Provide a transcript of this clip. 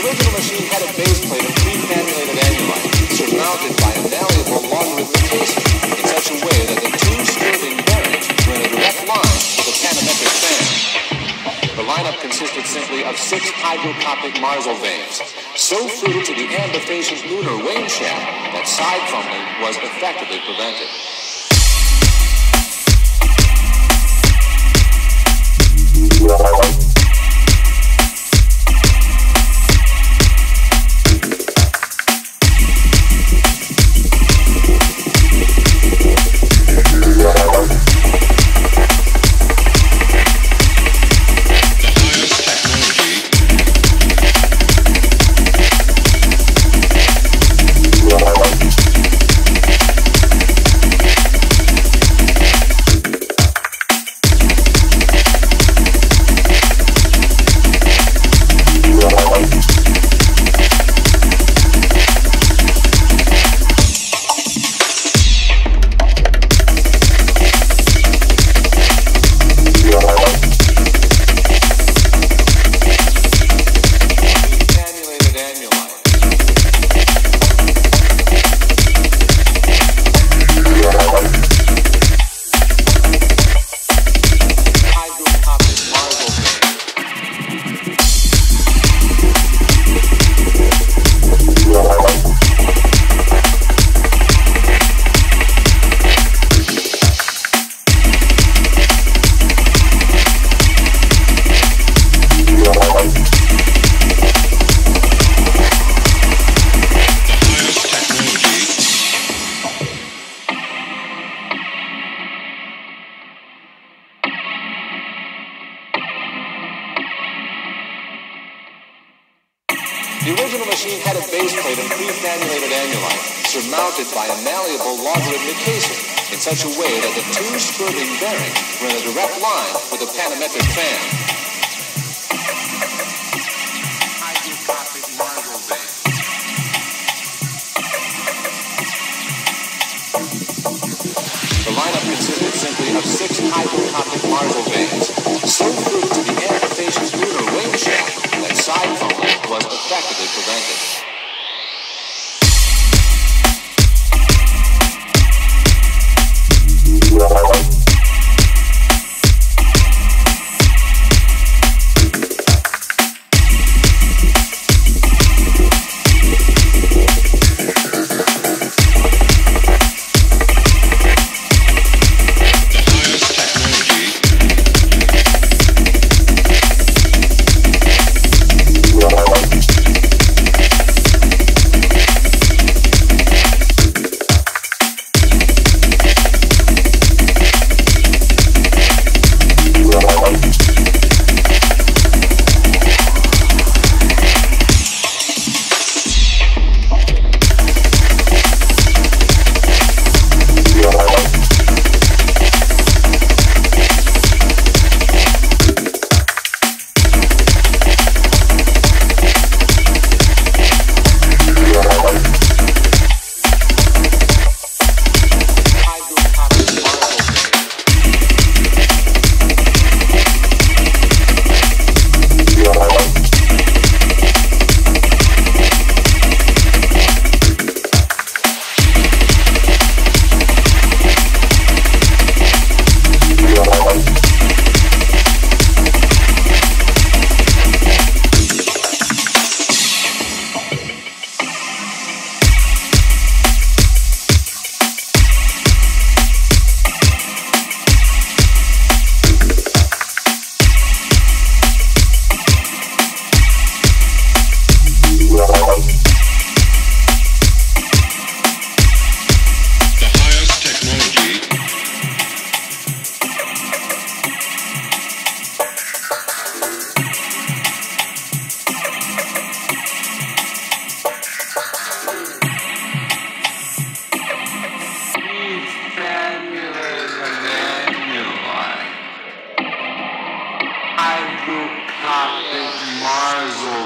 had a base plate of prefabulated amulite surmounted by a malleable logarithmic casing in such a way that the two spurving bearings were in a direct line with a pentametric fan. The lineup consisted simply of six hydrocoptic marzlevanes, so fitted to the ambifacient lunar wane shaft that side fumbling was effectively prevented. The original machine had a base plate of prefabulated amulite surmounted by a malleable logarithmic casing in such a way that the two spurving bearings were in a direct line with the pentametric fan. Hydrocoptic marzlevane. The lineup consisted simply of six hydrocoptic marzlevanes, so fitted to the ambifacient lunar wane shaft that side was effectively prevented. Demais, ó.